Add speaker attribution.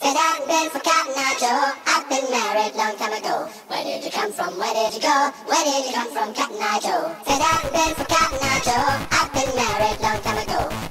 Speaker 1: Said I haven't been for Cotton-Eye Joe. I've been married long time ago. Where did you come from? Where did you go? Where did you come from, Cotton-Eye Joe? Said I've been for Cotton-Eye Joe. I've been married long time ago.